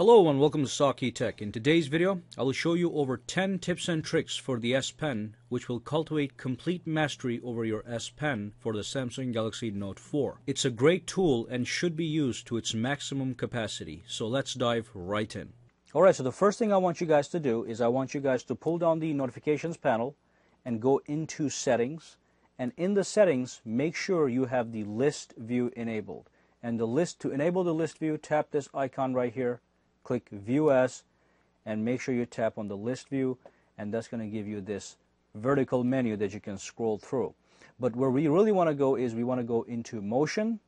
Hello and welcome to Saki Tech. In today's video, I will show you over 10 tips and tricks for the S Pen which will cultivate complete mastery over your S Pen for the Samsung Galaxy Note 4. It's a great tool and should be used to its maximum capacity. So let's dive right in. Alright, so the first thing I want you guys to do is I want you guys to pull down the notifications panel and go into settings and in the settings make sure you have the list view enabled and the list to enable the list view tap this icon right here click View As and make sure you tap on the list view and that's going to give you this vertical menu that you can scroll through. But where we really want to go is we want to go into Motion,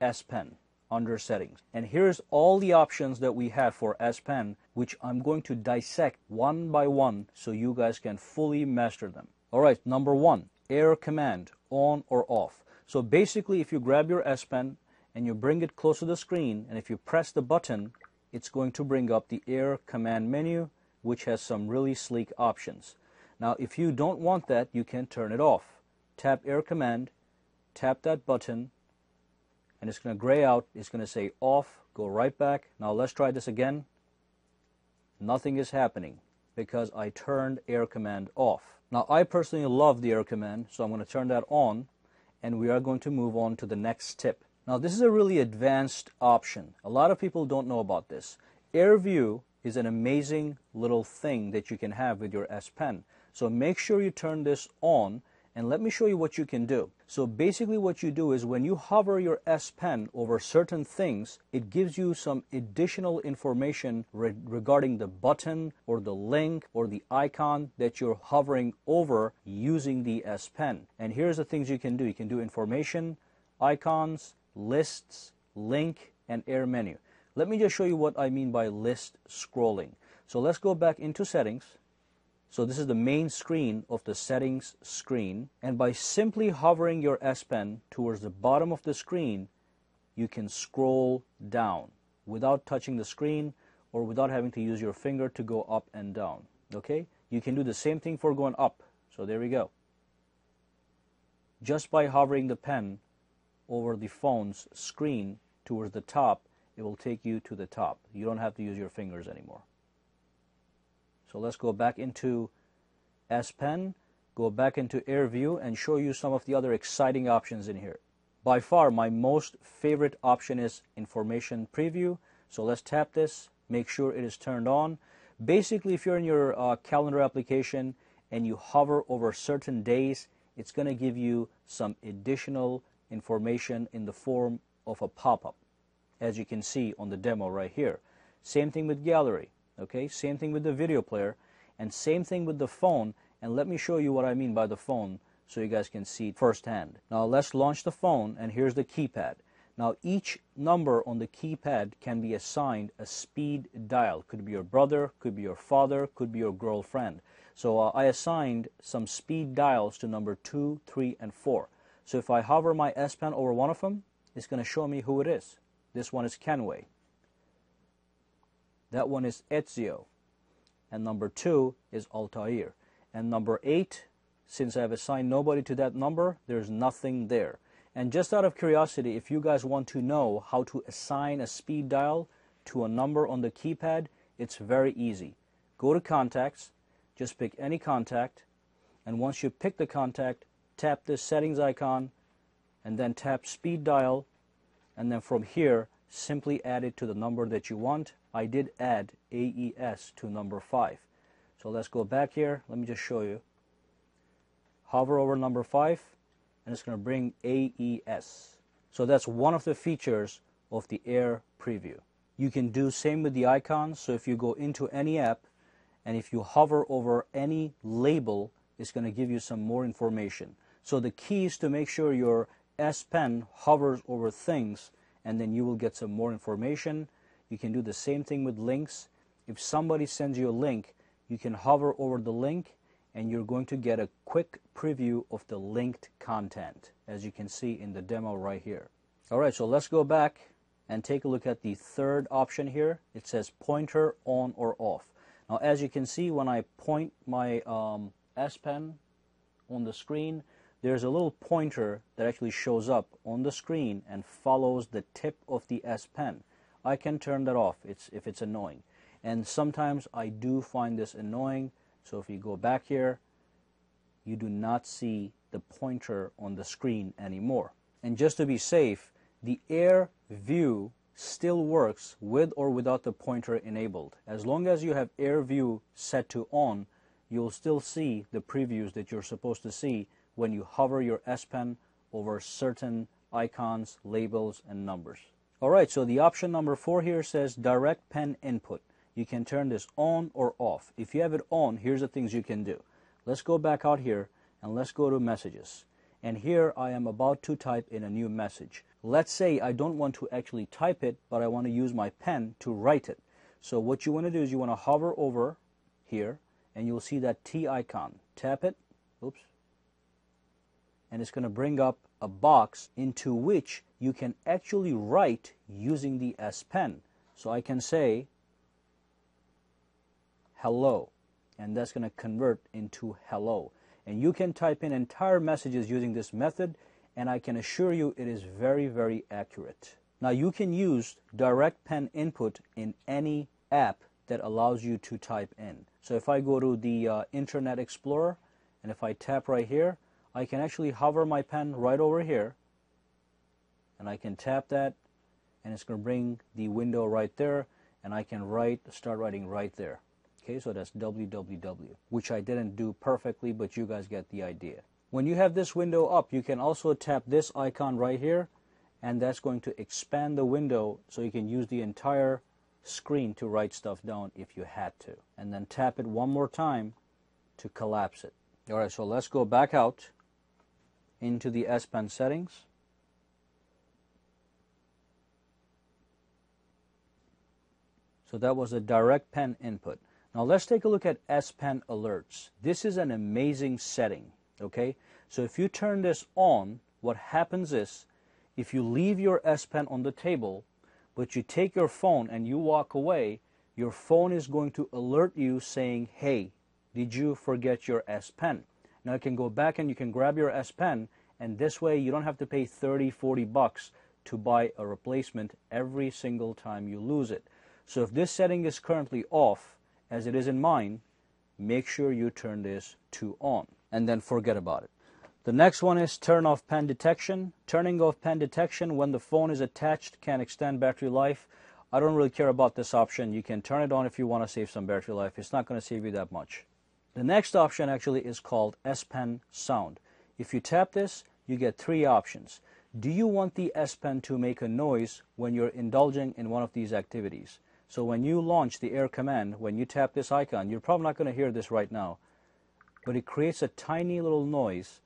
S Pen under settings. And here's all the options that we have for S Pen, which I'm going to dissect one by one so you guys can fully master them. All right, number one, air command, on or off. So basically, if you grab your S Pen and you bring it close to the screen, and if you press the button, it's going to bring up the air command menu which has some really sleek options. Now if you don't want that you can turn it off. Tap air command, tap that button and it's going to gray out. It's going to say off, go right back. Now let's try this again. Nothing is happening because I turned air command off. Now I personally love the air command so I'm going to turn that on and we are going to move on to the next tip. Now this is a really advanced option. A lot of people don't know about this. AirView is an amazing little thing that you can have with your S Pen. So make sure you turn this on and let me show you what you can do. So basically what you do is when you hover your S Pen over certain things, it gives you some additional information re regarding the button or the link or the icon that you're hovering over using the S Pen. And here's the things you can do. You can do information, icons, lists, link, and air menu. Let me just show you what I mean by list scrolling. So let's go back into settings. So this is the main screen of the settings screen. And by simply hovering your S Pen towards the bottom of the screen, you can scroll down without touching the screen or without having to use your finger to go up and down. Okay? You can do the same thing for going up. So there we go. Just by hovering the pen over the phone's screen towards the top, it will take you to the top. You don't have to use your fingers anymore. So let's go back into S Pen, go back into AirView, and show you some of the other exciting options in here. By far, my most favorite option is Information Preview. So let's tap this, make sure it is turned on. Basically, if you're in your uh, calendar application and you hover over certain days, it's going to give you some additional information in the form of a pop-up as you can see on the demo right here. Same thing with gallery, okay? Same thing with the video player and same thing with the phone and let me show you what I mean by the phone so you guys can see firsthand. Now let's launch the phone and here's the keypad. Now each number on the keypad can be assigned a speed dial. Could be your brother, could be your father, could be your girlfriend. So uh, I assigned some speed dials to number 2, 3, and 4. So if I hover my S Pen over one of them, it's going to show me who it is. This one is Kenway. That one is Ezio. And number two is Altair. And number eight, since I have assigned nobody to that number, there's nothing there. And just out of curiosity, if you guys want to know how to assign a speed dial to a number on the keypad, it's very easy. Go to contacts, just pick any contact, and once you pick the contact, tap this settings icon and then tap speed dial and then from here simply add it to the number that you want. I did add AES to number 5. So let's go back here. Let me just show you. Hover over number 5 and it's going to bring AES. So that's one of the features of the Air Preview. You can do same with the icons. So if you go into any app and if you hover over any label, it's going to give you some more information. So the key is to make sure your S Pen hovers over things and then you will get some more information. You can do the same thing with links. If somebody sends you a link, you can hover over the link and you're going to get a quick preview of the linked content as you can see in the demo right here. Alright, so let's go back and take a look at the third option here. It says pointer on or off. Now as you can see when I point my um, S Pen on the screen, there's a little pointer that actually shows up on the screen and follows the tip of the S Pen. I can turn that off it's, if it's annoying. And sometimes I do find this annoying. So if you go back here, you do not see the pointer on the screen anymore. And just to be safe, the air view still works with or without the pointer enabled. As long as you have air view set to on, you'll still see the previews that you're supposed to see when you hover your S Pen over certain icons, labels, and numbers. Alright, so the option number four here says direct pen input. You can turn this on or off. If you have it on, here's the things you can do. Let's go back out here and let's go to messages. And here I am about to type in a new message. Let's say I don't want to actually type it, but I want to use my pen to write it. So what you want to do is you want to hover over here and you'll see that T icon. Tap it. Oops. And it's going to bring up a box into which you can actually write using the S Pen. So I can say hello and that's going to convert into hello. And you can type in entire messages using this method and I can assure you it is very, very accurate. Now you can use direct pen input in any app that allows you to type in. So if I go to the uh, Internet Explorer and if I tap right here, I can actually hover my pen right over here and I can tap that and it's going to bring the window right there and I can write, start writing right there. Okay, so that's www, which I didn't do perfectly, but you guys get the idea. When you have this window up, you can also tap this icon right here, and that's going to expand the window so you can use the entire screen to write stuff down if you had to. And then tap it one more time to collapse it. All right, so let's go back out into the S Pen settings. So that was a direct pen input. Now let's take a look at S Pen alerts. This is an amazing setting okay so if you turn this on what happens is if you leave your S Pen on the table but you take your phone and you walk away your phone is going to alert you saying hey did you forget your S Pen now you can go back and you can grab your S Pen and this way you don't have to pay 30 40 bucks to buy a replacement every single time you lose it so if this setting is currently off as it is in mine make sure you turn this to on and then forget about it. The next one is turn off pen detection. Turning off pen detection when the phone is attached can extend battery life. I don't really care about this option. You can turn it on if you want to save some battery life. It's not going to save you that much. The next option actually is called S Pen Sound. If you tap this, you get three options. Do you want the S Pen to make a noise when you're indulging in one of these activities? So when you launch the Air command, when you tap this icon, you're probably not going to hear this right now but it creates a tiny little noise,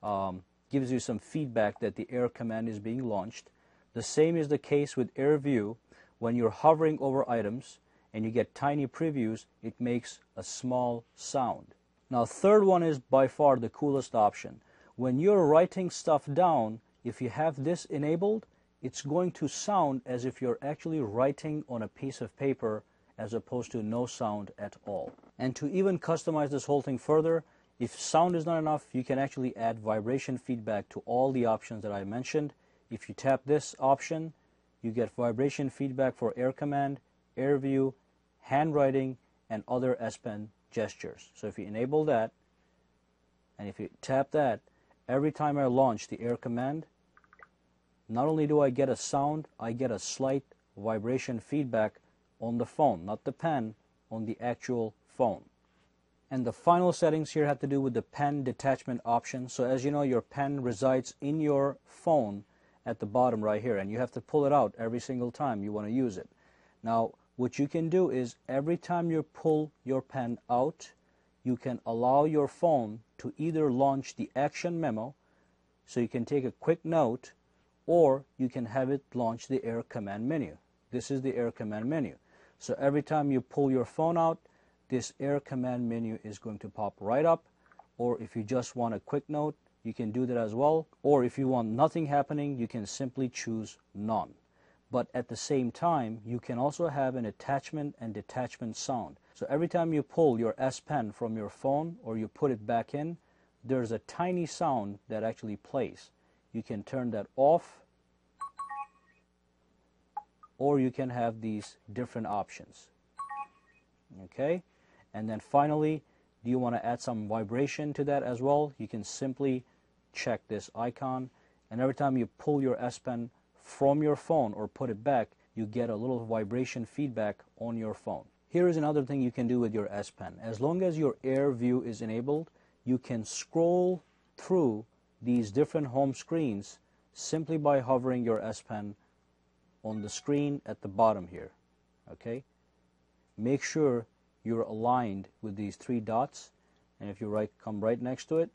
um, gives you some feedback that the air command is being launched. The same is the case with air view. When you're hovering over items and you get tiny previews, it makes a small sound. Now, third one is by far the coolest option. When you're writing stuff down, if you have this enabled, it's going to sound as if you're actually writing on a piece of paper as opposed to no sound at all. And to even customize this whole thing further, if sound is not enough, you can actually add vibration feedback to all the options that I mentioned. If you tap this option, you get vibration feedback for air command, air view, handwriting, and other S Pen gestures. So if you enable that, and if you tap that, every time I launch the air command, not only do I get a sound, I get a slight vibration feedback on the phone, not the pen, on the actual phone. And the final settings here have to do with the pen detachment option. So as you know, your pen resides in your phone at the bottom right here, and you have to pull it out every single time you want to use it. Now, what you can do is every time you pull your pen out, you can allow your phone to either launch the action memo, so you can take a quick note, or you can have it launch the air command menu. This is the air command menu. So every time you pull your phone out, this air command menu is going to pop right up. Or if you just want a quick note, you can do that as well. Or if you want nothing happening, you can simply choose none. But at the same time, you can also have an attachment and detachment sound. So every time you pull your S Pen from your phone or you put it back in, there's a tiny sound that actually plays. You can turn that off or you can have these different options okay and then finally do you want to add some vibration to that as well you can simply check this icon and every time you pull your S Pen from your phone or put it back you get a little vibration feedback on your phone. Here is another thing you can do with your S Pen. As long as your air view is enabled you can scroll through these different home screens simply by hovering your S Pen on the screen at the bottom here okay? Make sure you're aligned with these three dots and if you right come right next to it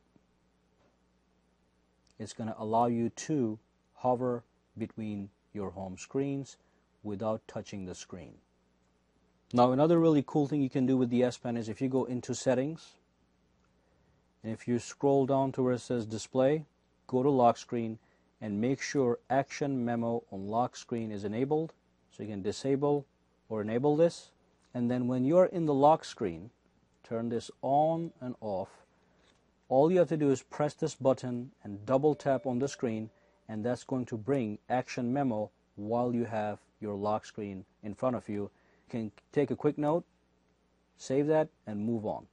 it's going to allow you to hover between your home screens without touching the screen. Now another really cool thing you can do with the S Pen is if you go into settings and if you scroll down to where it says display go to lock screen and make sure action memo on lock screen is enabled. So you can disable or enable this. And then when you're in the lock screen turn this on and off. All you have to do is press this button and double tap on the screen and that's going to bring action memo while you have your lock screen in front of you you can take a quick note save that and move on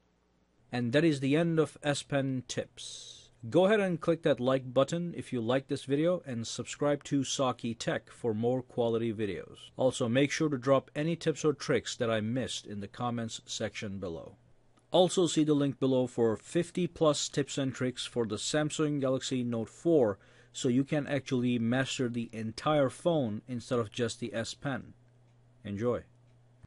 and that is the end of S Pen tips Go ahead and click that like button if you like this video and subscribe to Saki Tech for more quality videos. Also make sure to drop any tips or tricks that I missed in the comments section below. Also see the link below for 50 plus tips and tricks for the Samsung Galaxy Note 4 so you can actually master the entire phone instead of just the S Pen. Enjoy.